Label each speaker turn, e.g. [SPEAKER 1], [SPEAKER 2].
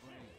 [SPEAKER 1] brain.